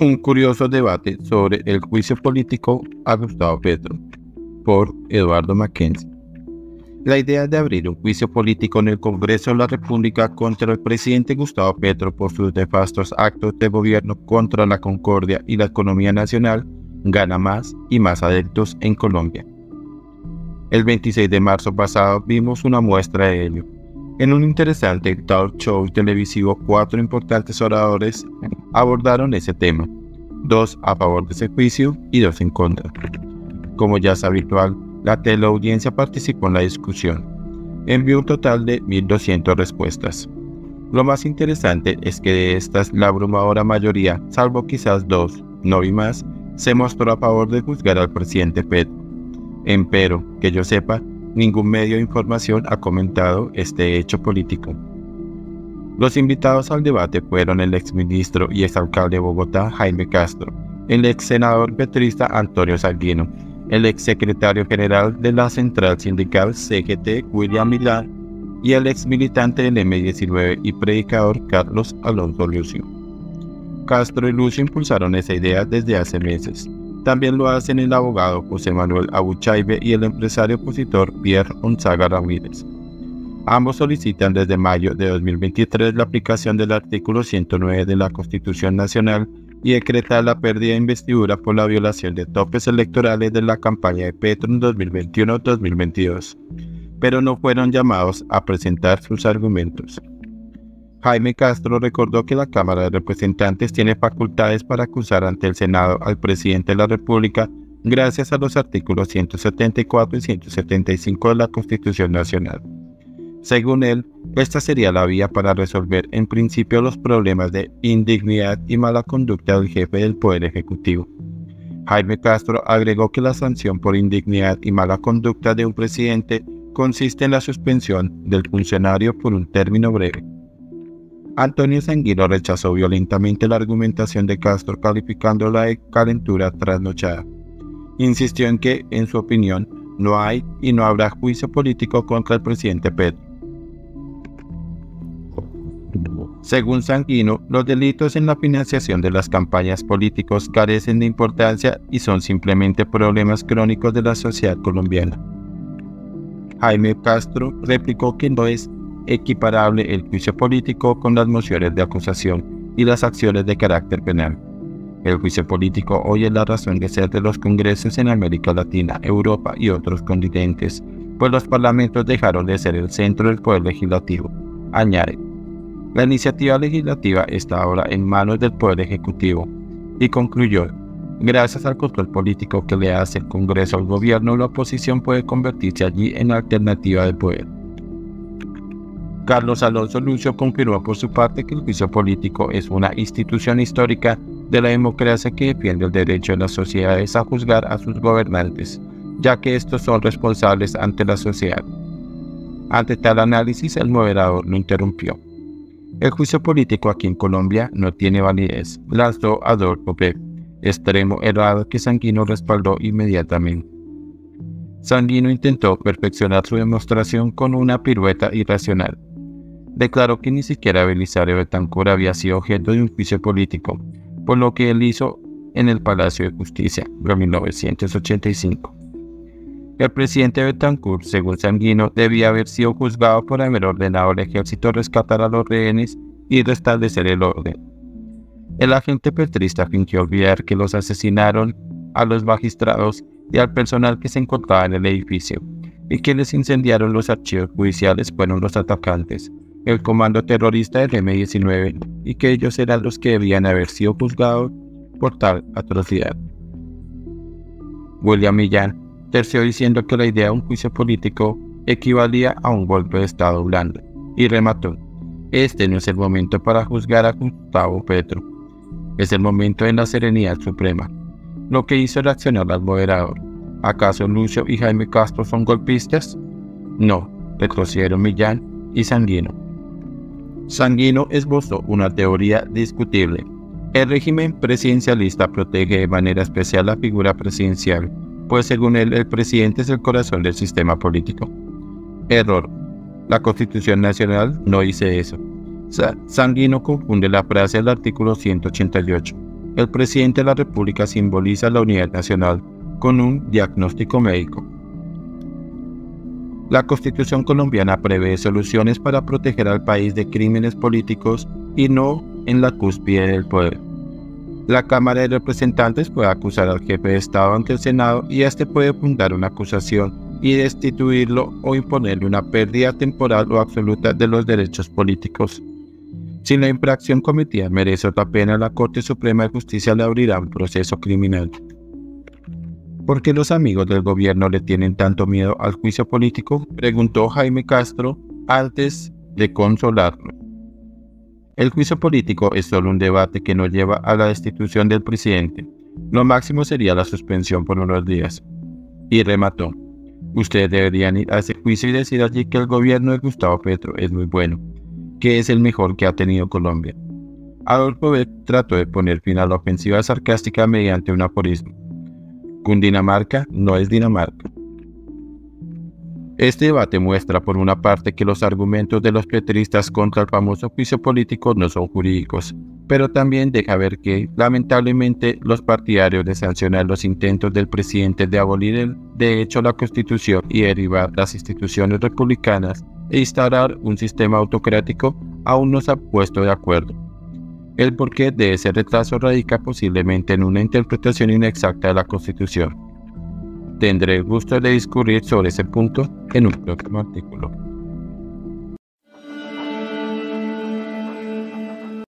Un curioso debate sobre el juicio político a Gustavo Petro por Eduardo Mackenzie. La idea de abrir un juicio político en el Congreso de la República contra el presidente Gustavo Petro por sus nefastos actos de gobierno contra la concordia y la economía nacional gana más y más adeptos en Colombia. El 26 de marzo pasado vimos una muestra de ello. En un interesante talk show televisivo, cuatro importantes oradores abordaron ese tema, dos a favor de ese juicio y dos en contra. Como ya es habitual, la teleaudiencia participó en la discusión. Envió un total de 1.200 respuestas. Lo más interesante es que de estas la abrumadora mayoría, salvo quizás dos, no vi más, se mostró a favor de juzgar al presidente Petro. Empero, que yo sepa, ningún medio de información ha comentado este hecho político. Los invitados al debate fueron el exministro y exalcalde de Bogotá, Jaime Castro, el ex senador petrista Antonio Salguino, el ex secretario general de la central sindical CGT, William Milán, y el ex militante del M19 y predicador Carlos Alonso Lucio. Castro y Lucio impulsaron esa idea desde hace meses. También lo hacen el abogado José Manuel Abuchaibe y el empresario opositor Pierre Gonzaga Ramírez. Ambos solicitan desde mayo de 2023 la aplicación del artículo 109 de la Constitución Nacional y decretar la pérdida de investidura por la violación de topes electorales de la campaña de Petro en 2021-2022, pero no fueron llamados a presentar sus argumentos. Jaime Castro recordó que la Cámara de Representantes tiene facultades para acusar ante el Senado al presidente de la República gracias a los artículos 174 y 175 de la Constitución Nacional. Según él, esta sería la vía para resolver en principio los problemas de indignidad y mala conducta del jefe del Poder Ejecutivo. Jaime Castro agregó que la sanción por indignidad y mala conducta de un presidente consiste en la suspensión del funcionario por un término breve. Antonio Sanguino rechazó violentamente la argumentación de Castro calificándola de calentura trasnochada. Insistió en que, en su opinión, no hay y no habrá juicio político contra el presidente Petro Según Sanguino, los delitos en la financiación de las campañas políticos carecen de importancia y son simplemente problemas crónicos de la sociedad colombiana. Jaime Castro replicó que no es equiparable el juicio político con las mociones de acusación y las acciones de carácter penal. El juicio político hoy es la razón de ser de los congresos en América Latina, Europa y otros continentes, pues los parlamentos dejaron de ser el centro del poder legislativo. Añade, la iniciativa legislativa está ahora en manos del Poder Ejecutivo y concluyó, gracias al control político que le hace el Congreso al gobierno, la oposición puede convertirse allí en alternativa de poder. Carlos Alonso Lucio confirmó por su parte que el juicio político es una institución histórica de la democracia que defiende el derecho de las sociedades a juzgar a sus gobernantes, ya que estos son responsables ante la sociedad. Ante tal análisis, el moderador lo interrumpió. El juicio político aquí en Colombia no tiene validez, lanzó Adolfo P., extremo errado que Sanguino respaldó inmediatamente. Sanguino intentó perfeccionar su demostración con una pirueta irracional. Declaró que ni siquiera Belisario Betancourt había sido objeto de un juicio político, por lo que él hizo en el Palacio de Justicia en 1985. El presidente Betancourt, según Sanguino, debía haber sido juzgado por haber ordenado al ejército rescatar a los rehenes y restablecer el orden. El agente petrista fingió olvidar que los asesinaron a los magistrados y al personal que se encontraba en el edificio, y quienes incendiaron los archivos judiciales fueron los atacantes, el comando terrorista del M-19, y que ellos eran los que debían haber sido juzgados por tal atrocidad. William Millán terció diciendo que la idea de un juicio político equivalía a un golpe de Estado blando, y remató, este no es el momento para juzgar a Gustavo Petro, es el momento de la serenidad suprema, lo que hizo reaccionar al moderador. ¿Acaso Lucio y Jaime Castro son golpistas? No, retrocedieron Millán y Sanguino. Sanguino esbozó una teoría discutible. El régimen presidencialista protege de manera especial la figura presidencial pues según él el presidente es el corazón del sistema político. Error. La Constitución Nacional no dice eso. Sanguino confunde la frase del artículo 188. el presidente de la República simboliza la unidad nacional con un diagnóstico médico. La Constitución colombiana prevé soluciones para proteger al país de crímenes políticos y no en la cúspide del poder. La Cámara de Representantes puede acusar al jefe de Estado ante el Senado y éste puede fundar una acusación y destituirlo o imponerle una pérdida temporal o absoluta de los derechos políticos. Si la infracción cometida merece otra pena, la Corte Suprema de Justicia le abrirá un proceso criminal. ¿Por qué los amigos del gobierno le tienen tanto miedo al juicio político? Preguntó Jaime Castro antes de consolarlo. El juicio político es solo un debate que no lleva a la destitución del presidente. Lo máximo sería la suspensión por unos días. Y remató. Ustedes deberían ir a ese juicio y decir allí que el gobierno de Gustavo Petro es muy bueno, que es el mejor que ha tenido Colombia. Adolfo Beck trató de poner fin a la ofensiva sarcástica mediante un aforismo. Cundinamarca no es Dinamarca. Este debate muestra por una parte que los argumentos de los petristas contra el famoso juicio político no son jurídicos, pero también deja ver que, lamentablemente, los partidarios de sancionar los intentos del presidente de abolir el, de hecho la constitución y derivar las instituciones republicanas e instaurar un sistema autocrático aún no se ha puesto de acuerdo. El porqué de ese retraso radica posiblemente en una interpretación inexacta de la Constitución. Tendré el gusto de discurrir sobre ese punto en un próximo artículo.